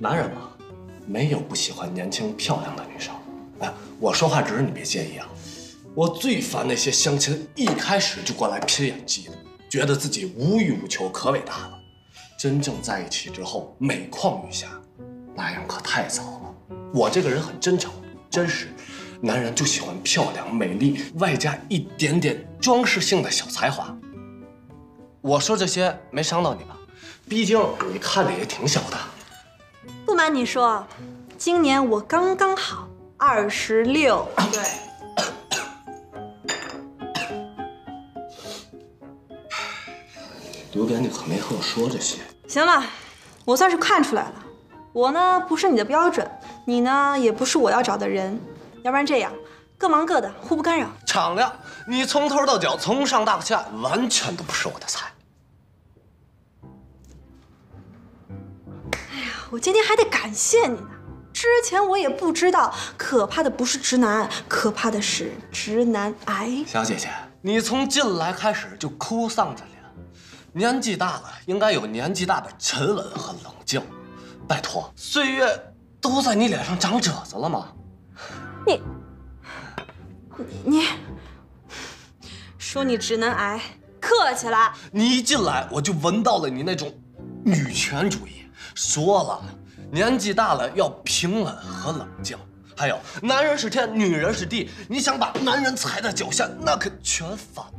男人嘛，没有不喜欢年轻漂亮的女生。哎，我说话直，你别介意啊。我最烦那些相亲一开始就过来拼演技的，觉得自己无欲无求，可伟大了。真正在一起之后，每况愈下，那样可太糟了。我这个人很真诚、真实，男人就喜欢漂亮、美丽，外加一点点装饰性的小才华。我说这些没伤到你吧？毕竟你看着也挺小的。不瞒你说，今年我刚刚好二十六。对。刘点，你可没和我说这些。行了，我算是看出来了，我呢不是你的标准，你呢也不是我要找的人。要不然这样，各忙各的，互不干扰。敞亮，你从头到脚，从上到下，完全都不是我的菜。我今天还得感谢你呢。之前我也不知道，可怕的不是直男，可怕的是直男癌。小姐姐，你从进来开始就哭丧着脸。年纪大了，应该有年纪大的沉稳和冷静。拜托，岁月都在你脸上长褶子了吗？你，你，说你直男癌，客气了。你一进来我就闻到了你那种女权主义。说了，年纪大了要平稳和冷静。还有，男人是天，女人是地，你想把男人踩在脚下，那可全反了。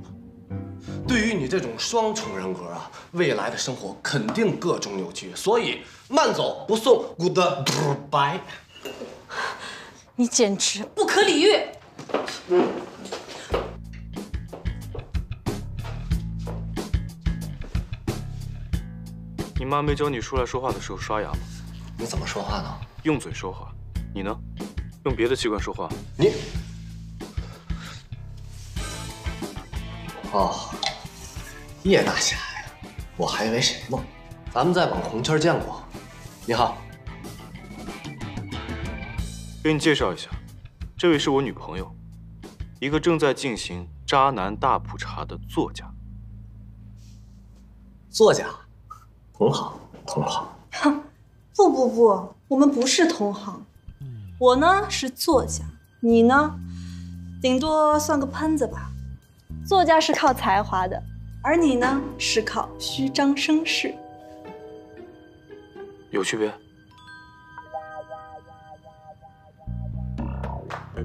对于你这种双重人格啊，未来的生活肯定各种扭曲，所以慢走不送，Goodbye。你简直不可理喻！妈没教你出来说话的时候刷牙吗？你怎么说话呢？用嘴说话。你呢？用别的器官说话。你……哦。叶大侠呀，我还以为谁呢？咱们在网红圈见过。你好，给你介绍一下，这位是我女朋友，一个正在进行渣男大普查的作家。作家，同行，同行。哼，不不不，我们不是同行。我呢是作家，你呢，顶多算个喷子吧。作家是靠才华的。而你呢，是靠虚张声势，有区别。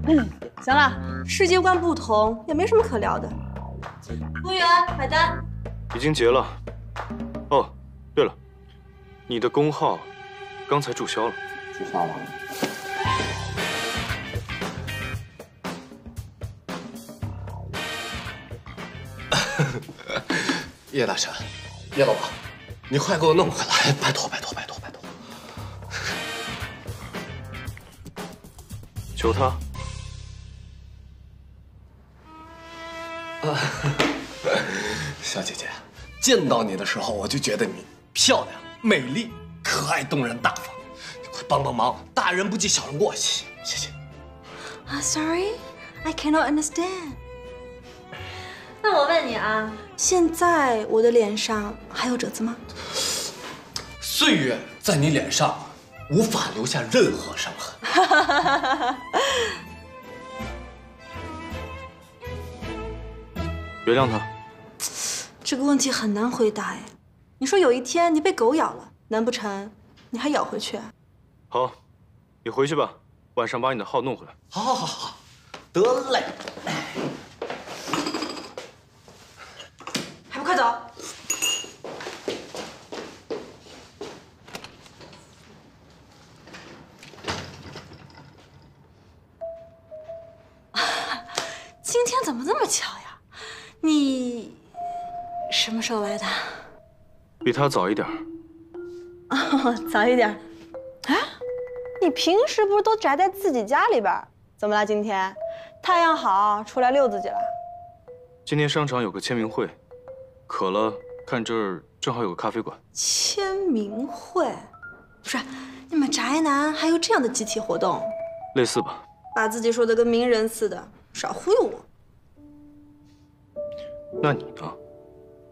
嗯，行了，世界观不同，也没什么可聊的。服务员，买单。已经结了。哦，你的工号刚才注销了。注销了。叶大神，叶老板，你快给我弄回来！拜托，拜托，拜托，拜托！求他。啊，小姐姐，见到你的时候我就觉得你漂亮、美丽、可爱、动人、大方。你快帮帮忙，大人不计小人过，谢谢。啊，Sorry，I cannot understand。那我问你啊，现在我的脸上还有褶子吗？岁月在你脸上无法留下任何伤痕。原谅他。这个问题很难回答哎。你说有一天你被狗咬了，难不成你还咬回去？好，你回去吧，晚上把你的号弄回来。好，好，好，好，得嘞。还不快走！今天怎么这么巧呀？你什么时候来的？比他早一点。哦，早一点。哎，你平时不是都宅在自己家里边？怎么了？今天太阳好，出来溜自己了？今天商场有个签名会。渴了，看这儿正好有个咖啡馆。签名会，不是你们宅男还有这样的集体活动？类似吧。把自己说的跟名人似的，少忽悠我。那你呢？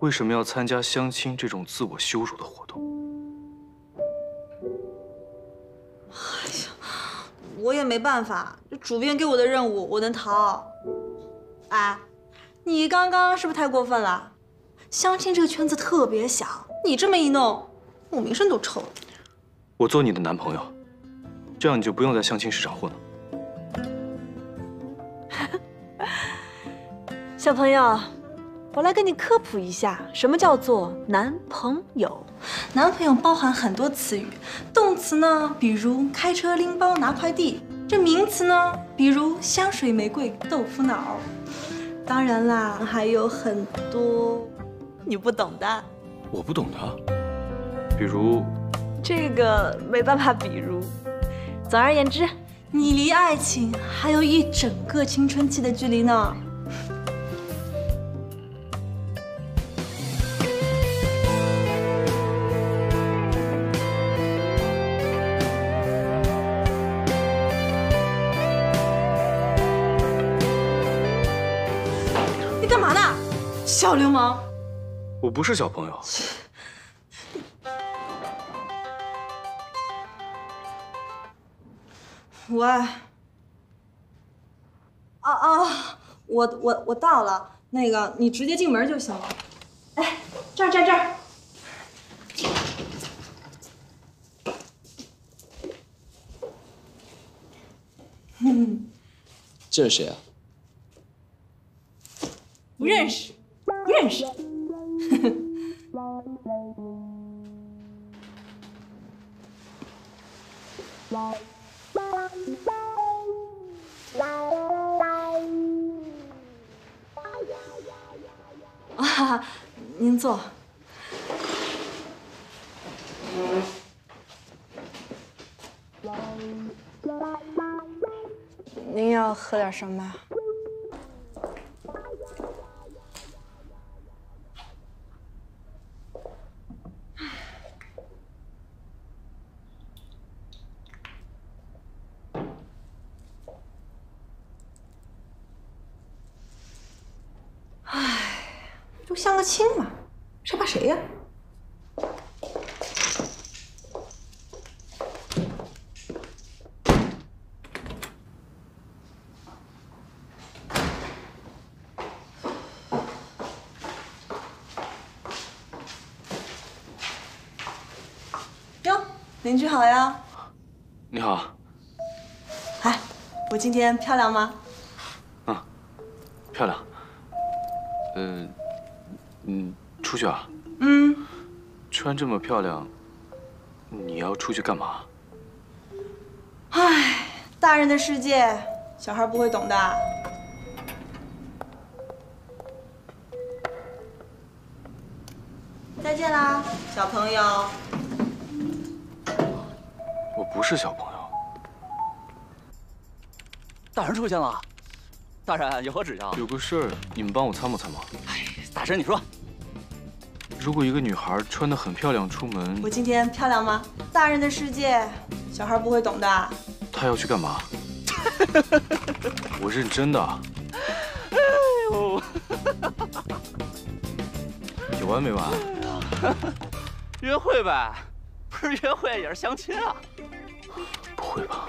为什么要参加相亲这种自我羞辱的活动？哎呀我也没办法，这主编给我的任务，我能逃？哎，你刚刚是不是太过分了？相亲这个圈子特别小，你这么一弄，我名声都臭了。我做你的男朋友，这样你就不用在相亲市场混了。小朋友，我来跟你科普一下，什么叫做男朋友？男朋友包含很多词语，动词呢，比如开车拎包拿快递；这名词呢，比如香水玫瑰豆腐脑。当然啦，还有很多你不懂的。我不懂的，比如这个没办法，比如。总而言之，你离爱情还有一整个青春期的距离呢。小流氓？我不是小朋友。喂，啊啊，我我我到了，那个你直接进门就行了。哎，这儿这儿这儿。这是谁啊？不认识，认识。啊，您坐。您要喝点什么？就相个亲嘛，谁怕谁呀？哟，邻居好呀！你好，哎，我今天漂亮吗？漂亮。呃，嗯，出去啊？嗯，穿这么漂亮，你要出去干嘛？唉，大人的世界，小孩不会懂的。再见啦，小朋友。我不是小朋友。大人出现了，大人有何指教？有个事儿，你们帮我参谋参谋。哎，大神你说，如果一个女孩穿得很漂亮出门我，今天漂亮吗？大人的世界，小孩不会懂的。她要去干嘛？我认真的。哎呦，有完没完？约会呗，不是约会也是相亲啊。不会吧？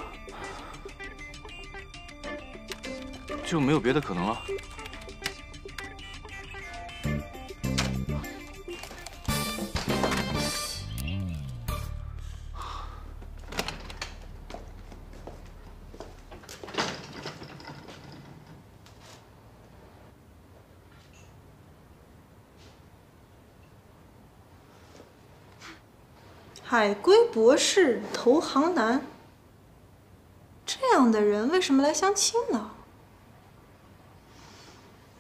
就没有别的可能了？海归博士，投行男。这样的人为什么来相亲呢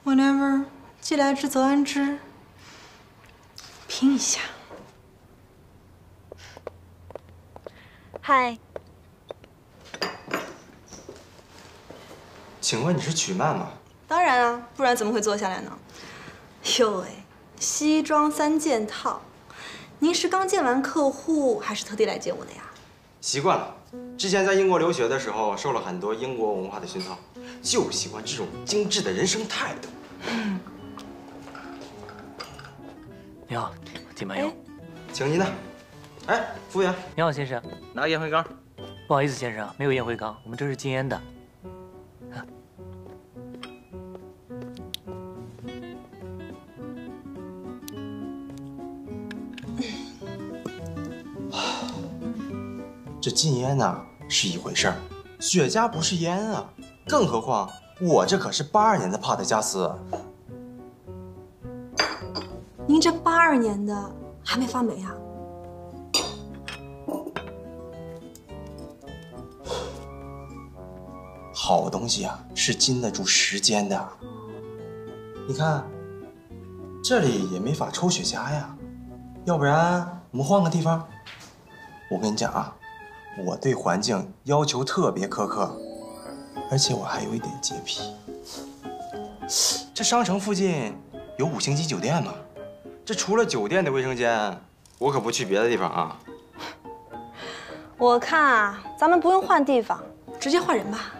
？Whatever，既来之则安之。拼一下。嗨，请问你是曲曼吗？当然啊，不然怎么会坐下来呢？哟喂，西装三件套，您是刚见完客户，还是特地来见我的呀？习惯了，之前在英国留学的时候，受了很多英国文化的熏陶，就喜欢这种精致的人生态度。你好，敬慢用。请您呢。哎，服务员，你好，先生。拿个烟灰缸。不好意思，先生，没有烟灰缸，我们这是禁烟的。这禁烟呐是一回事儿，雪茄不是烟啊，更何况我这可是八二年的帕特加斯。您这八二年的还没发霉啊？好东西啊，是经得住时间的。你看，这里也没法抽雪茄呀，要不然我们换个地方。我跟你讲啊，我对环境要求特别苛刻，而且我还有一点洁癖。这商城附近有五星级酒店吗？这除了酒店的卫生间，我可不去别的地方啊。我看啊，咱们不用换地方，直接换人吧。